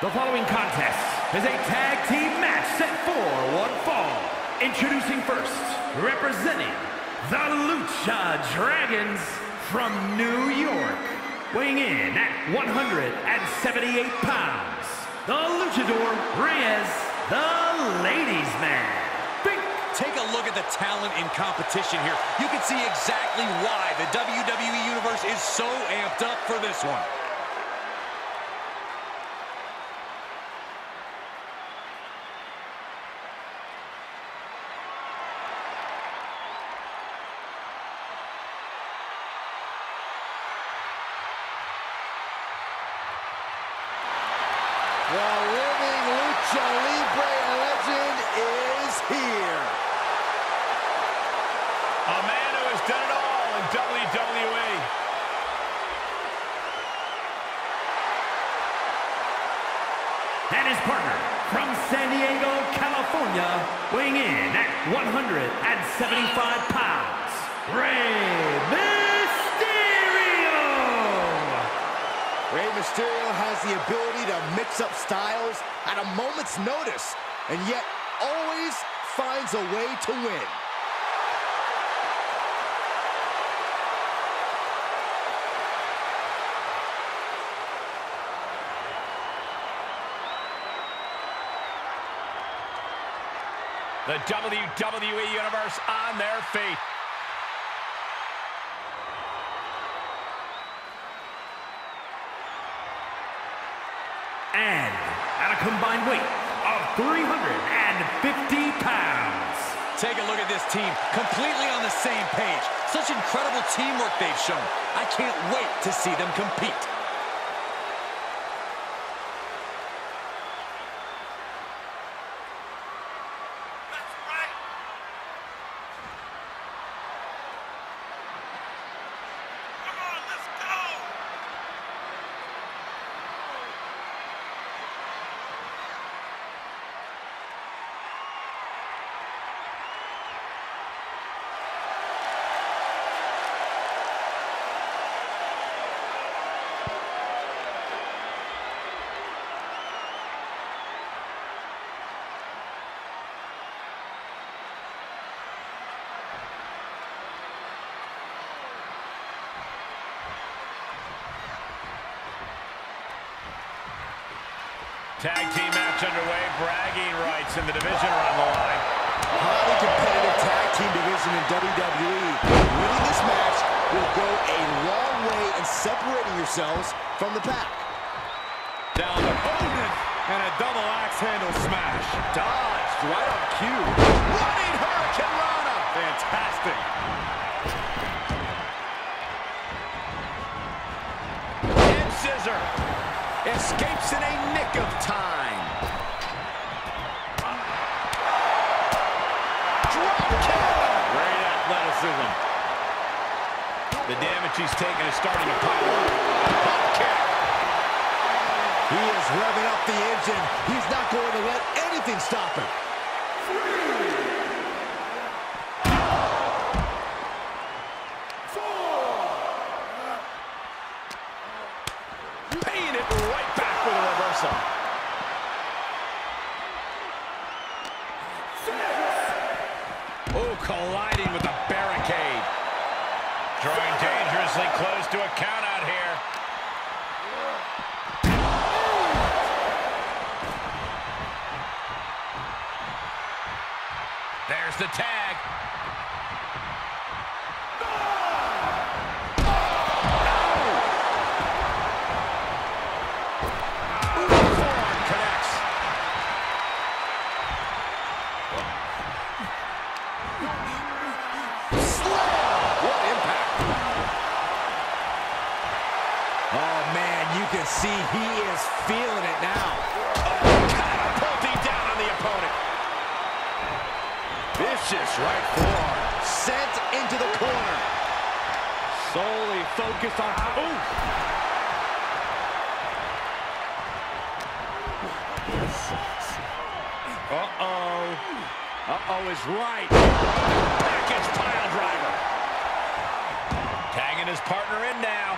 The following contest is a tag team match set for one fall. Introducing first, representing the Lucha Dragons from New York. Weighing in at 178 pounds, the Luchador Reyes, the Ladies Man. Take a look at the talent in competition here. You can see exactly why the WWE Universe is so amped up for this one. The living Lucha Libre legend is here. A man who has done it all in WWE. and his partner from San Diego, California, weighing in at 175 pounds, Rey Mysterio! Rey Mysterio has the ability to mix up styles at a moment's notice, and yet always finds a way to win. The WWE Universe on their feet. And at a combined weight of 350 pounds, Take a look at this team, completely on the same page. Such incredible teamwork they've shown. I can't wait to see them compete. Tag team match underway. Bragging rights in the division are on the line. Highly competitive tag team division in WWE. Winning this match will go a long way in separating yourselves from the pack. Down the opponent and a double axe handle smash. Dodged right on cue. Running Hurricanrana. Fantastic. And scissor. Escapes in a nick of time. Great athleticism. The damage he's taken is starting to pile up. He is revving up the engine. His partner in now.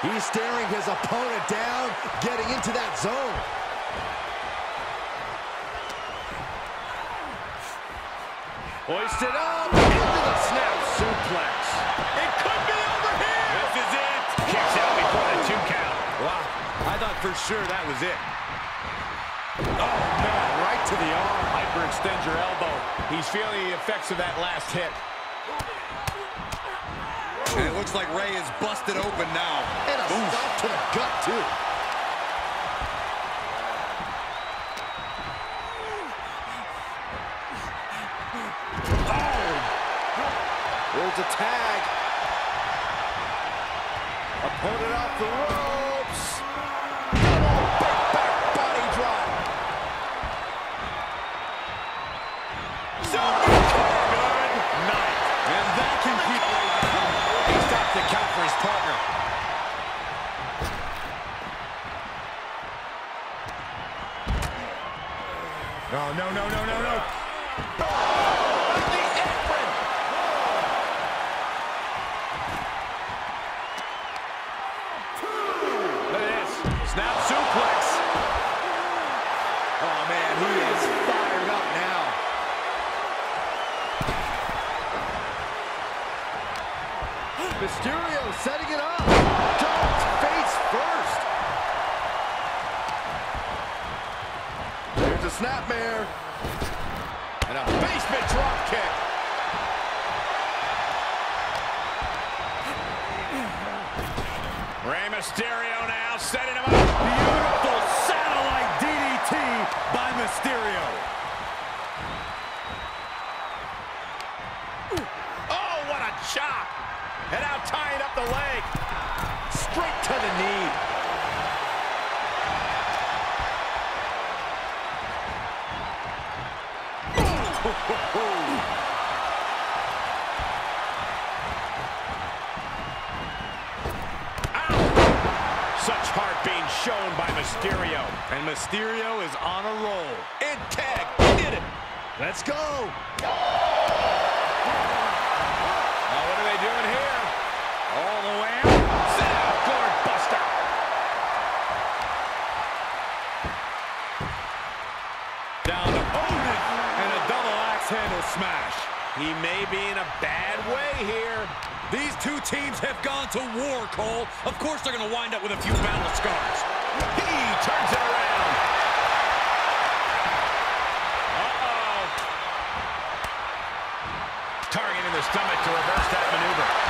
He's staring his opponent down, getting into that zone. Hoisted up into the snap suplex. It could be over here. This is it. Kicks out before the two count. Wow, I thought for sure that was it. Oh, man, right to the arm. Hyperextend your elbow. He's feeling the effects of that last hit. And it looks like Rey is busted open now. And a stop to the gut, too. Oh! There's a tag. Opponent off the ropes. He the count for his partner. Oh, no, no, no, no, no, no. Snapmare. And a basement drop kick. Rey Mysterio now setting him up. Beautiful satellite DDT by Mysterio. Oh, what a chop. And now tying up the leg. Straight to the knee. Such heart being shown by Mysterio. And Mysterio is on a roll. And. Did it. Let's go. Smash. He may be in a bad way here. These two teams have gone to war, Cole. Of course they're going to wind up with a few battle scars. He turns it around. Uh-oh. Targeting the stomach to reverse that maneuver.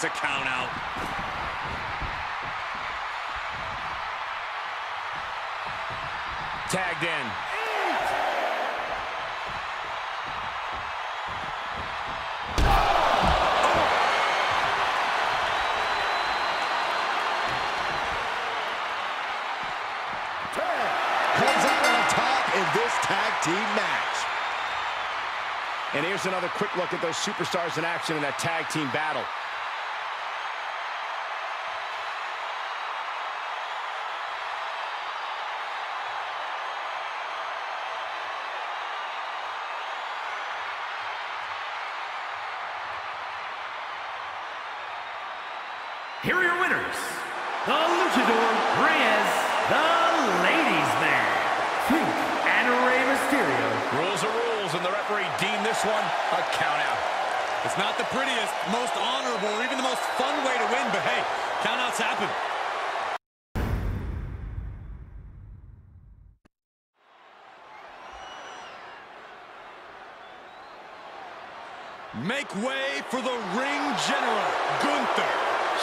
Likes a count out. Tagged in. Comes out on top in this tag team match. And here's another quick look at those superstars in action in that tag team battle. Here are your winners. The Luchador Reyes, the Ladies Man, Fink and Rey Mysterio. Rules are rules, and the referee deemed this one a count out. It's not the prettiest, most honorable, or even the most fun way to win, but hey, countouts happen. Make way for the ring general, Gunther.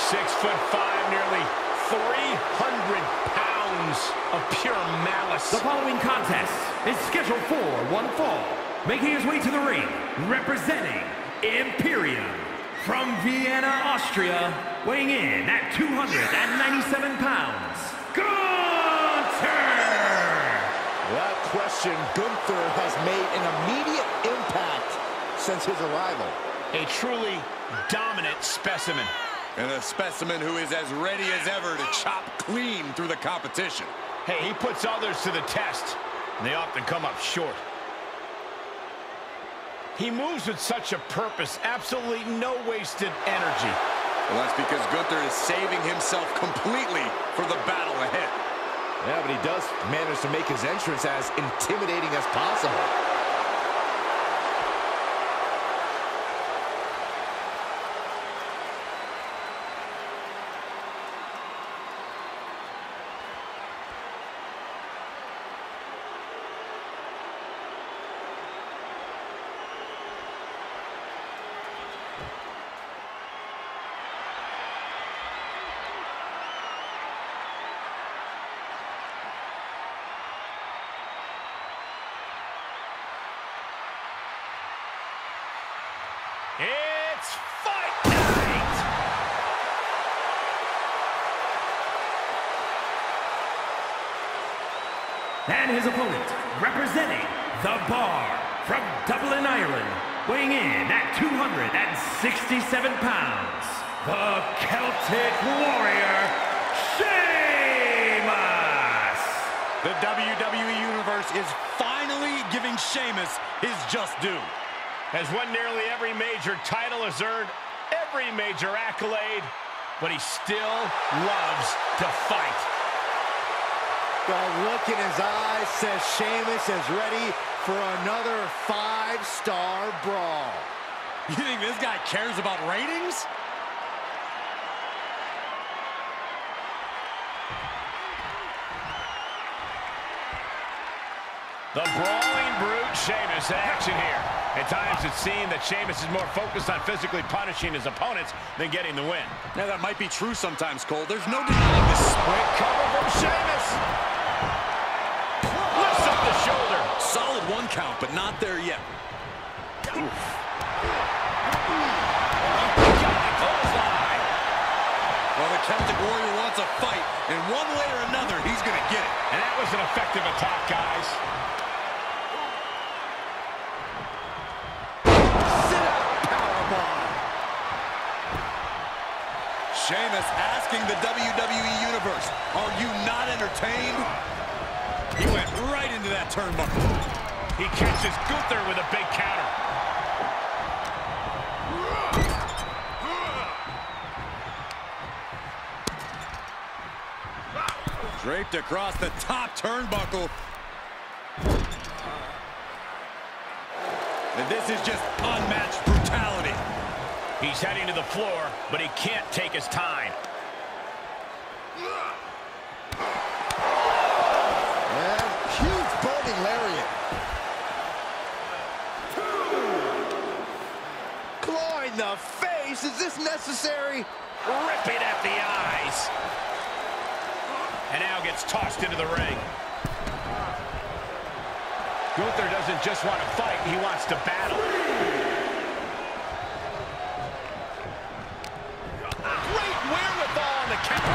Six foot five, nearly 300 pounds of pure malice. The following contest is scheduled for one fall. Making his way to the ring, representing Imperium. From Vienna, Austria, weighing in at 297 pounds, Gunther! Without question, Gunther has made an immediate impact since his arrival. A truly dominant specimen. And a specimen who is as ready as ever to chop clean through the competition. Hey, he puts others to the test, and they often come up short. He moves with such a purpose, absolutely no wasted energy. Well, that's because Gunther is saving himself completely for the battle ahead. Yeah, but he does manage to make his entrance as intimidating as possible. It's fight night! And his opponent, representing the Bar from Dublin, Ireland, weighing in at 267 pounds, the Celtic Warrior, Sheamus! The WWE Universe is finally giving Sheamus his just due. Has won nearly every major title, has earned every major accolade, but he still loves to fight. The look in his eyes says Sheamus is ready for another five-star brawl. You think this guy cares about ratings? The brawling brute Sheamus in action here. At times it seemed that Sheamus is more focused on physically punishing his opponents than getting the win. Now, that might be true sometimes, Cole. There's no denying the Quick cover from Sheamus. Lifts up the shoulder. Solid one count, but not there yet. Clothesline. Well, the Celtic Warrior wants a fight, and one way or another, he's going to get it. And that was an effective attack, guys. Sheamus asking the WWE Universe, are you not entertained? He went right into that turnbuckle. He catches Gunther with a big counter. Draped across the top turnbuckle. And this is just unmatched brutality. He's heading to the floor, but he can't take his time. And huge burning lariat. Claw in the face. Is this necessary? Ripping at the eyes. And now gets tossed into the ring. Gunther doesn't just want to fight, he wants to battle.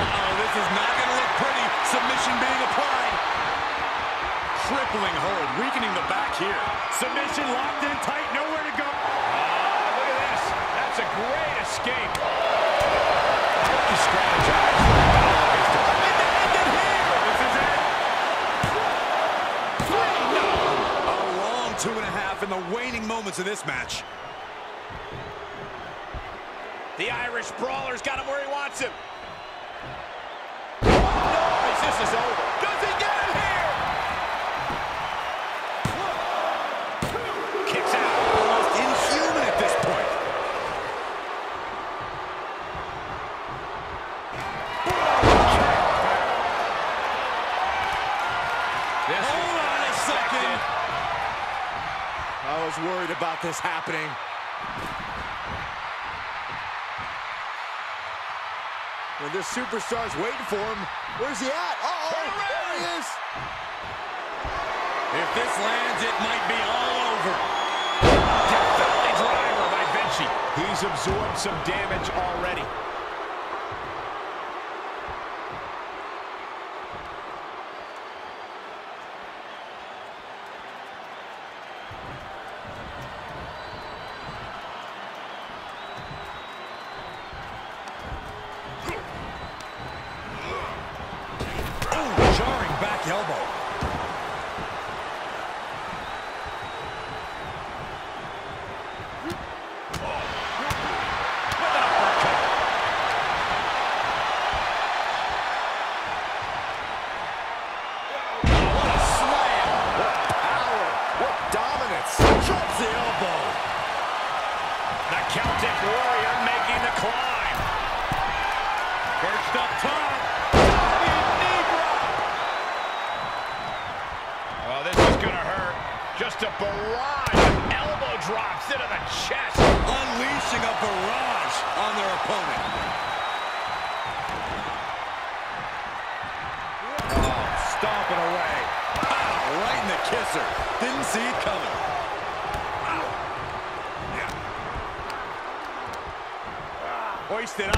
Uh-oh, this is not going to look pretty. Submission being applied. Crippling hold, weakening the back here. Submission locked in tight, nowhere to go. Ah, look at this. That's a great escape. He strategized. Two and a half in the waning moments of this match. The Irish Brawler's got him where he wants him. Is over. Does he get him here? Kicks out. Almost inhuman at this point. This Hold on a second. I was worried about this happening. And this superstar's waiting for him. Where's he at? Is. If this lands, it might be all over. Death driver by Vinci. He's absorbed some damage already.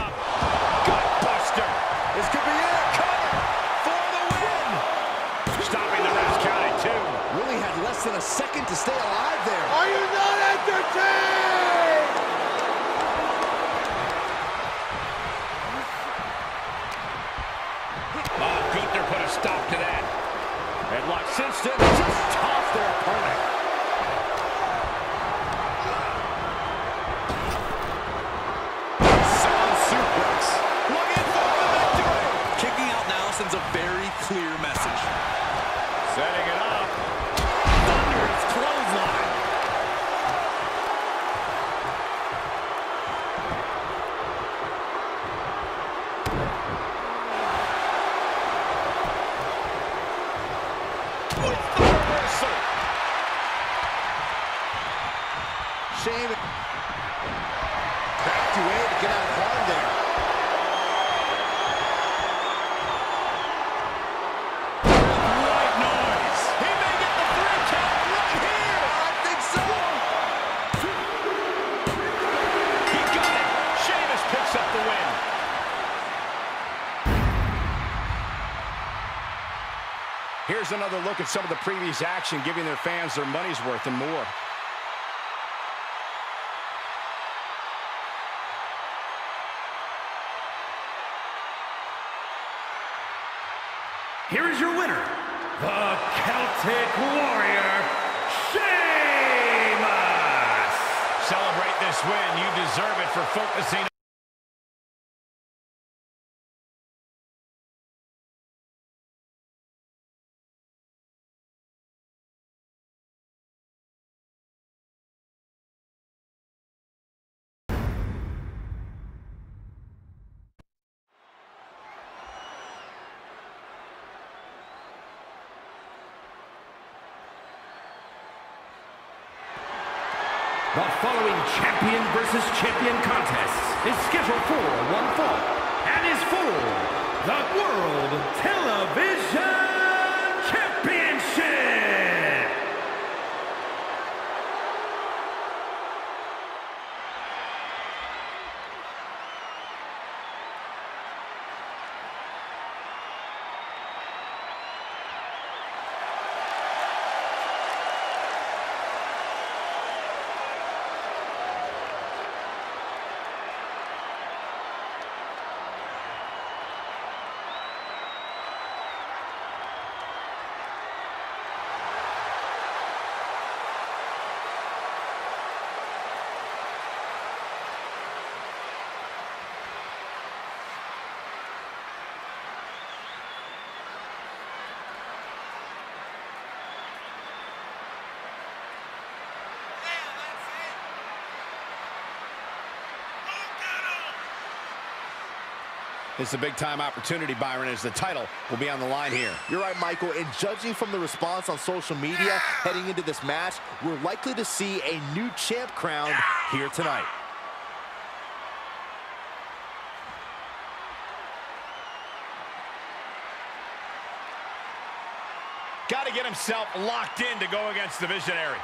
Up. Gutbuster. This could be it. Cover for the win. Stopping the ref's count at two. Really had less than a second to stay alive there. Are you not entertained? Oh, Gunther put a stop to that. Headlock Simpson just tossed their opponent. at some of the previous action, giving their fans their money's worth and more. Here is your winner, the Celtic Warrior, Sheamus! Celebrate this win. You deserve it for focusing It's a big-time opportunity, Byron, as the title will be on the line here. You're right, Michael, and judging from the response on social media heading into this match, we're likely to see a new champ crowned here tonight. Got to get himself locked in to go against the Visionary.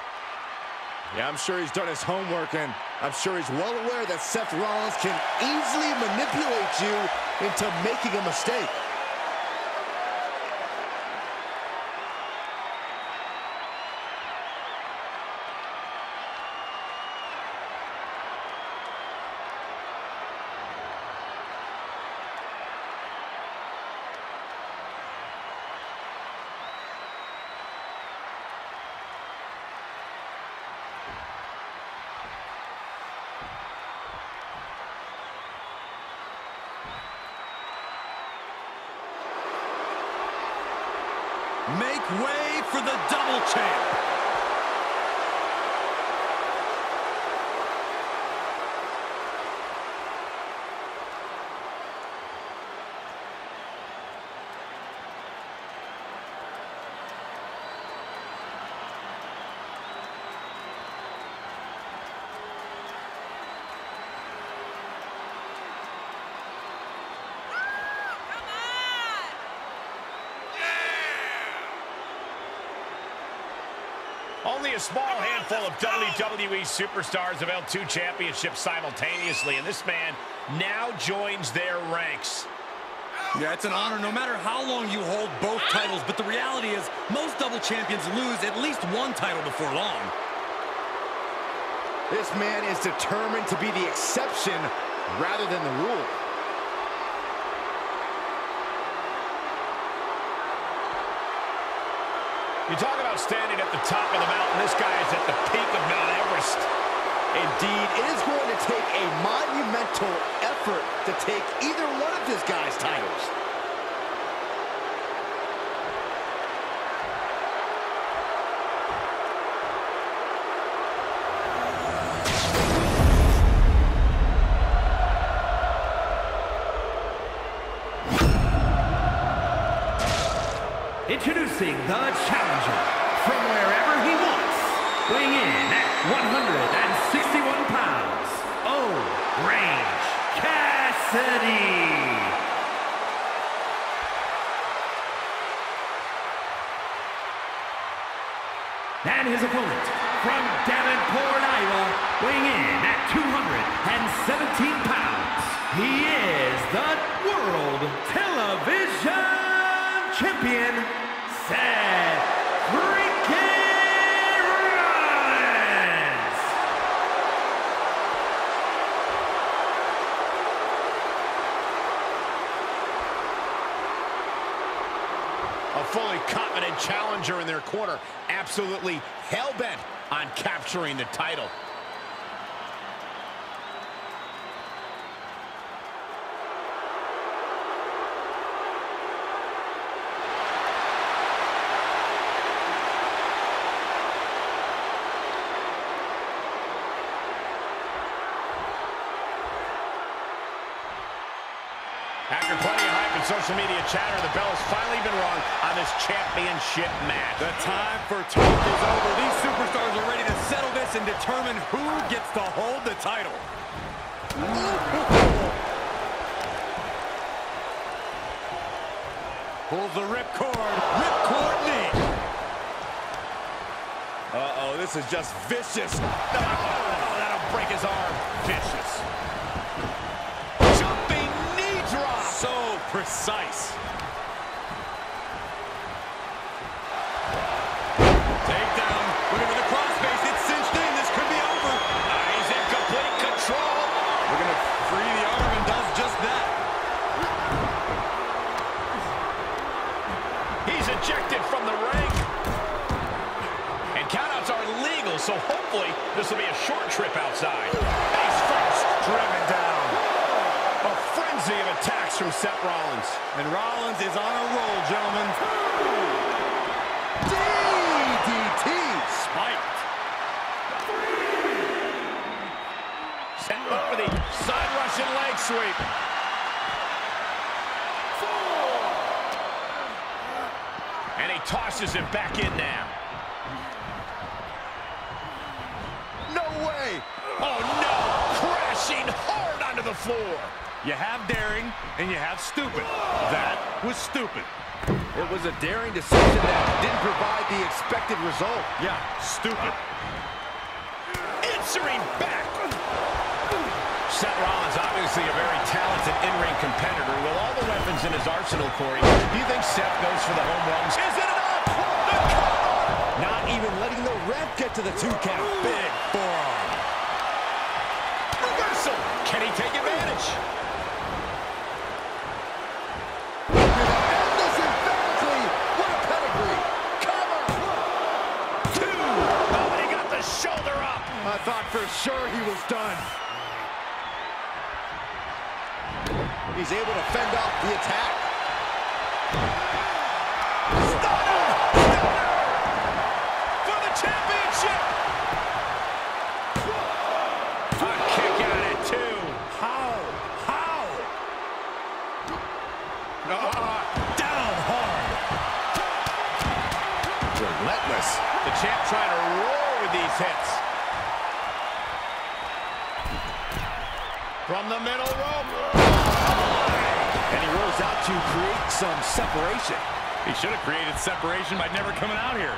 Yeah, I'm sure he's done his homework, and I'm sure he's well aware that Seth Rollins can easily manipulate you into making a mistake. Make way for the double champ. Only a small handful of WWE superstars have held two championships simultaneously, and this man now joins their ranks. Yeah, it's an honor no matter how long you hold both titles, but the reality is most double champions lose at least one title before long. This man is determined to be the exception rather than the rule. You talk about standing at the top of the mountain. This guy is at the peak of Mount Everest. Indeed, it is going to take a monumental effort to take either one of this guy's titles. Introducing the challenger from wherever he wants, weighing in at 161 pounds, Orange Cassidy. And his opponent from Davenport, Iowa, weighing in at 217 pounds, he is the World Television Champion, Seth freaking Rollins! fully confident challenger in their corner. Absolutely hell-bent on capturing the title. After plenty of hype and social media chatter, the bell has finally been rung on this championship match. The time for talk is over. These superstars are ready to settle this and determine who gets to hold the title. Pulls the ripcord. Ripcord knee. Uh-oh, this is just vicious. Oh, that'll break his arm. Vicious. Precise. Ah, he's in complete control. We're going to free the arm and does just that. He's ejected from the ring. And countouts are legal, so hopefully this will be a short trip outside. From Seth Rollins. And Rollins is on a roll, gentlemen. DDT. Spiked. Set up for the side Russian leg sweep. And he tosses him back in now. No way! Oh no! Crashing hard onto the floor. You have daring, and you have stupid. That was stupid. It was a daring decision that didn't provide the expected result. Yeah, stupid. Answering back. Seth Rollins, obviously a very talented in-ring competitor. With all the weapons in his arsenal, Corey, do you think Seth goes for the home runs? Is it enough? The cover! Not even letting the ref get to the two count. Big forearm. Can he take advantage? And this emphatically. What a pedigree. Cover. Two. Oh, and he got the shoulder up. I thought for sure he was done. He's able to fend off the attack. Trying to roar with these hits. From the middle rope. And he rolls out to create some separation. He should have created separation by never coming out here.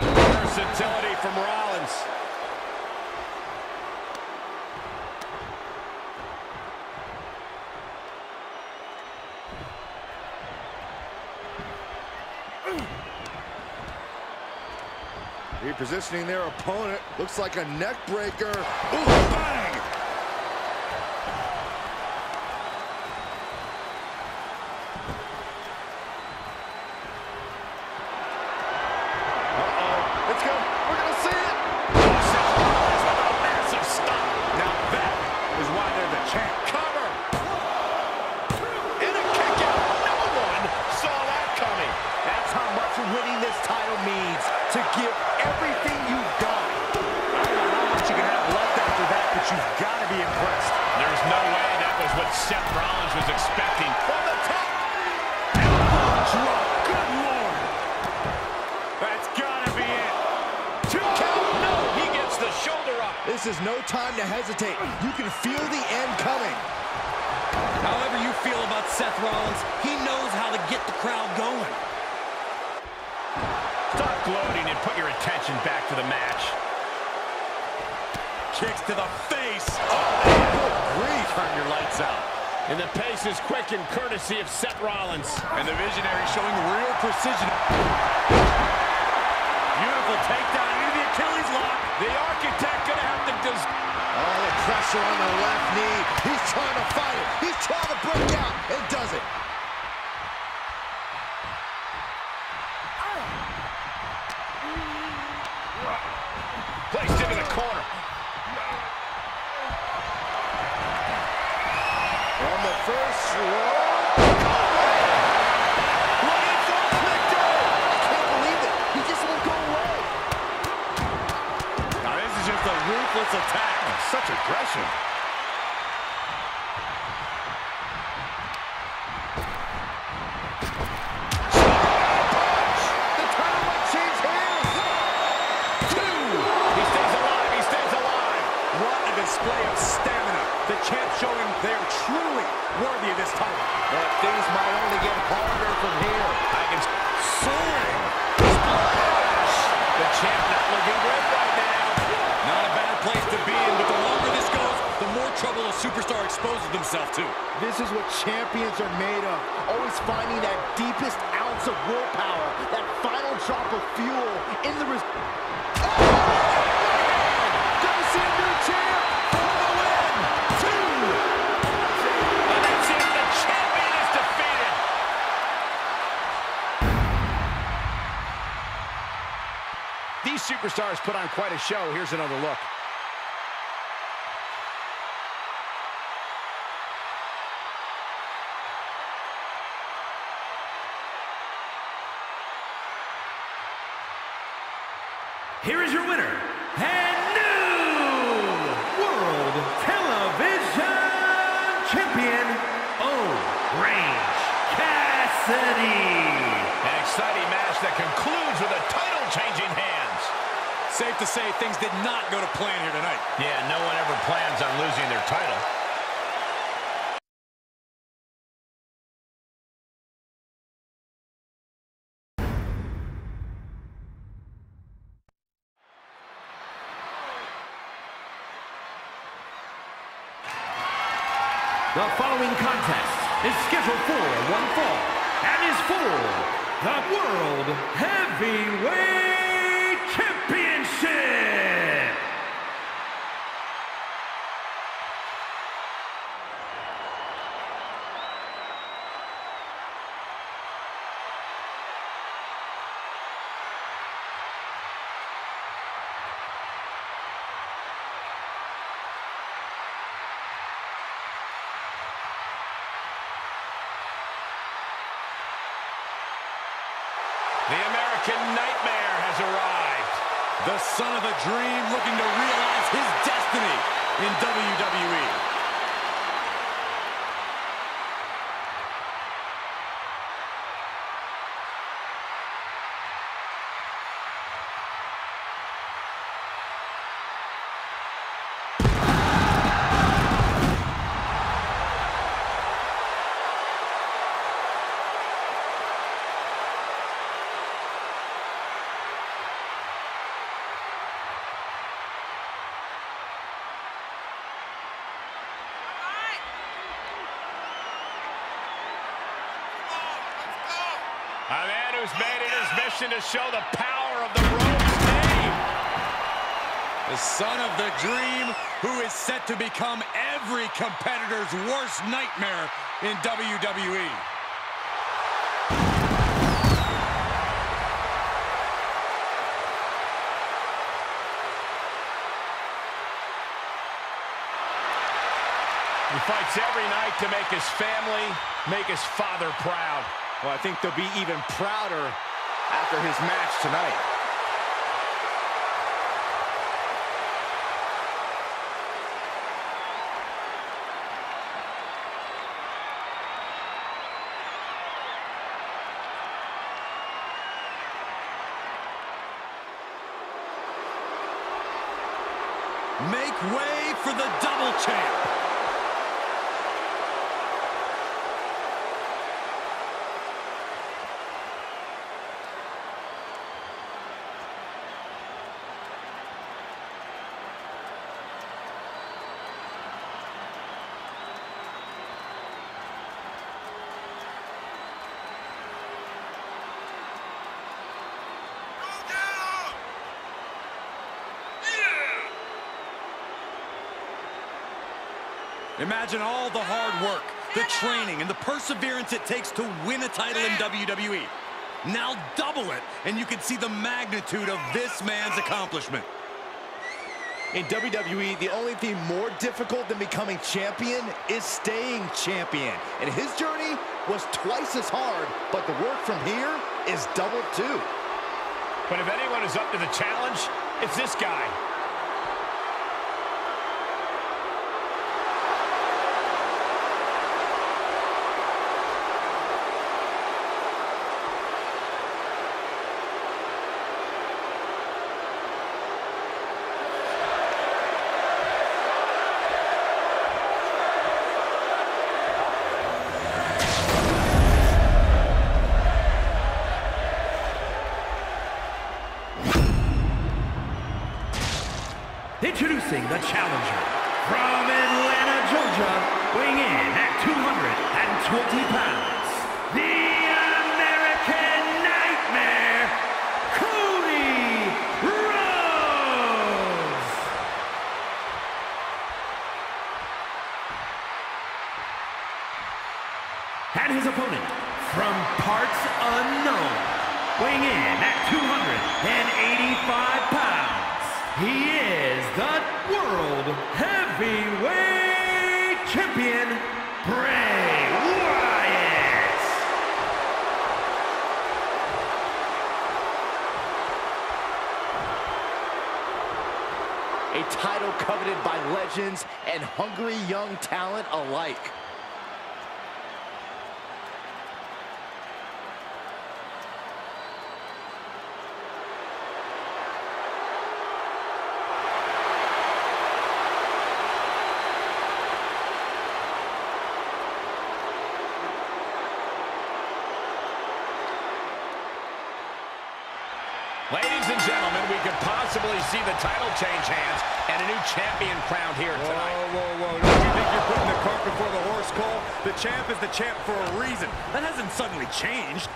Versatility from Rollins. Repositioning their opponent. Looks like a neck breaker. Ooh, bang! Can feel the end coming. However you feel about Seth Rollins, he knows how to get the crowd going. Stop gloating and put your attention back to the match. Kicks to the face. Oh, Good grief. Turn your lights out. And the pace is quick and courtesy of Seth Rollins. And the visionary showing real precision. Beautiful takedown into the Achilles lock. The architect gonna have to All the pressure on the left knee. He's trying to fight it. He's trying to break out and does it. Such aggression. The title might change hands. Two. He stays alive. He stays alive. What a display of stamina. The champ showing they're truly worthy of this title. But things might only get harder from here. I can soaring. Splash. The champ not looking great right now. Not a bad place to be in, but the longer this goes, the more trouble a superstar exposes themselves to. This is what champions are made of. Always finding that deepest ounce of willpower, that final drop of fuel in the... Res! Gonna see a new champ for the win! Two! And that's it. The champion is defeated. These superstars put on quite a show. Here's another look. Here is your winner, and new World Television Champion, Orange Cassidy. An exciting match that concludes with a title changing hands. Safe to say things did not go to plan here tonight. Yeah, no one ever plans on losing their title. The following contest is scheduled for one fall and is for the World Heavyweight dream looking to realize his destiny in. WWE. A man who's made mission to show the power of the Rhodes' name. The son of the dream who is set to become every competitor's worst nightmare in. WWE. He fights every night to make his family, make his father proud. Well, I think they'll be even prouder after his match tonight. Make way for the double champ. Imagine all the hard work, the training, and the perseverance it takes to win a title in WWE. Now double it, and you can see the magnitude of this man's accomplishment. In WWE, the only thing more difficult than becoming champion is staying champion. And his journey was twice as hard, but the work from here is double too. But if anyone is up to the challenge, it's this guy. In at 285 pounds, he is the World Heavyweight Champion, Bray Wyatt. A title coveted by legends and hungry young talent alike. Ladies and gentlemen, we could possibly see the title change hands and a new champion crowned here tonight. Whoa, whoa, whoa. Don't you think you're putting the cart before the horse, Cole? The champ is the champ for a reason. That hasn't suddenly changed.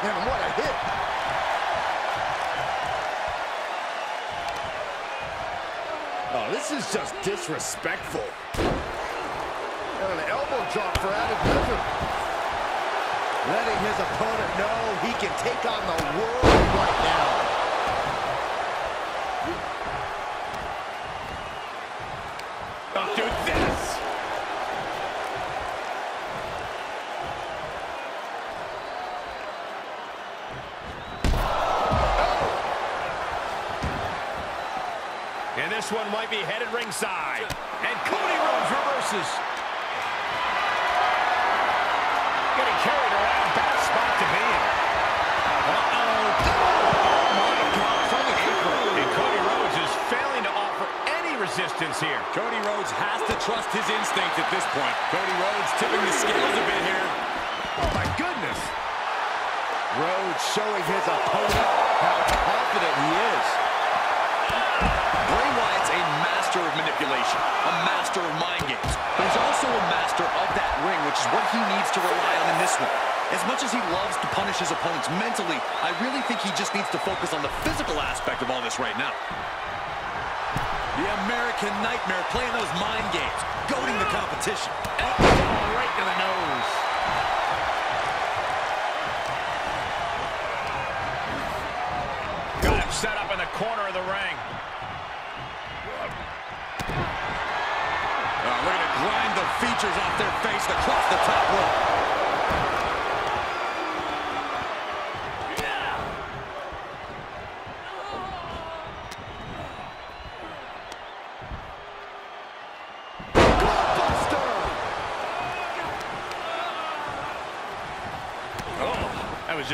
Man, what a hit. Oh, this is just disrespectful. And drop for added measure. Letting his opponent know he can take on the world right now. Don't do this. And this one might be headed ringside. And Cody Rhodes reverses. Getting carried around. Bad spot to be in. Uh-oh. Oh, my gosh. On the apron. And Cody Rhodes is failing to offer any resistance here. Cody Rhodes has to trust his instinct at this point. Cody Rhodes tipping the scales a bit here. Oh, my goodness. Rhodes showing his opponent how confident he is. Bray Wyatt's a master of manipulation, a master of mind games, but he's also a master of that ring, which is what he needs to rely on in this one. As much as he loves to punish his opponents mentally, I really think he just needs to focus on the physical aspect of all this right now. The American Nightmare playing those mind games, goading the competition. Elbow right to the nose. Got him set up in the corner of the ring. Uh, looking to grind the features off their face across the top rope.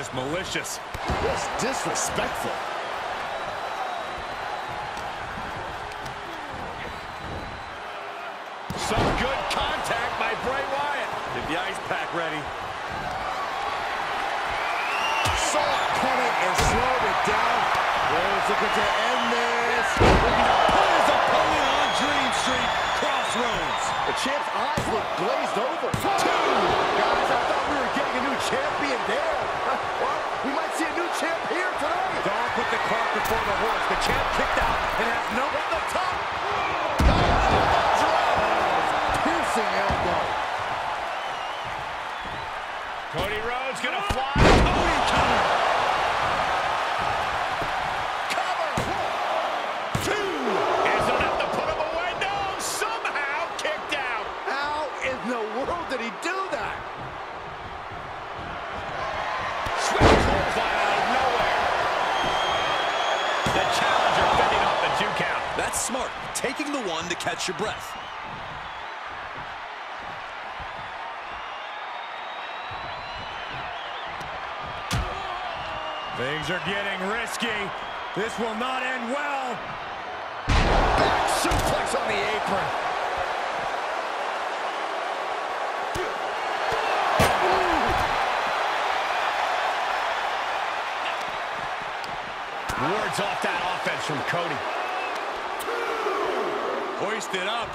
Just malicious. Just disrespectful. Some good contact by Bray Wyatt. Get the ice pack ready. Saw it coming and slowed it down. Rhodes looking to end this. Looking to Put his opponent on Dream Street Cross Rhodes. The champ's eyes look glazed over. Two! Guys, I thought we were getting a new champion there. Uh, Well, we might see a new champ here tonight. Don't put the cart before the horse. Smart, taking the one to catch your breath. Things are getting risky. This will not end well. Back suplex on the apron. Words off that offense from Cody. Hoisted up.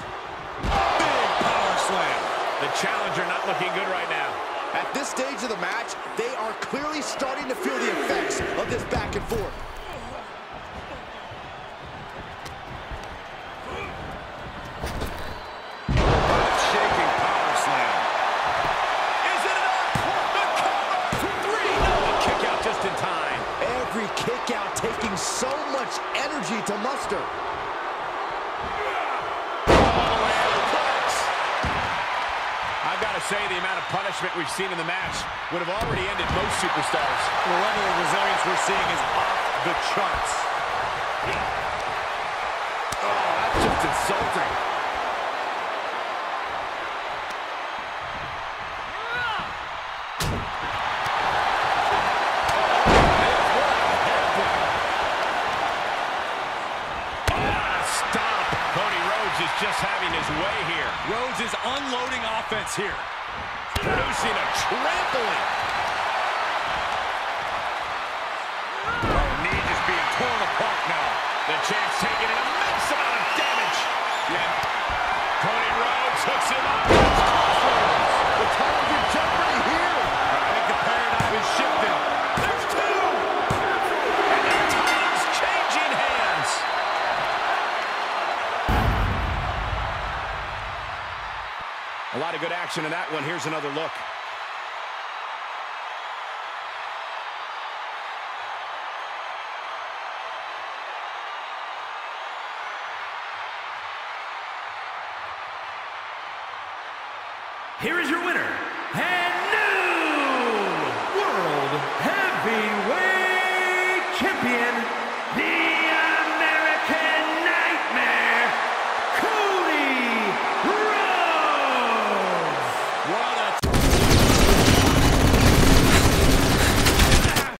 Big power slam. The challenger not looking good right now. At this stage of the match, they are clearly starting to feel the effects of this back and forth. Punishment we've seen in the match would have already ended most superstars. The level of resilience we're seeing is off the charts. Oh, that's just insulting. Ah, is just having his way here. Rhodes is unloading offense here. Producing a trampling. Oh, knee just being torn apart now. The champ's taking an immense amount of damage. Yeah. Action in that one. Here's another look.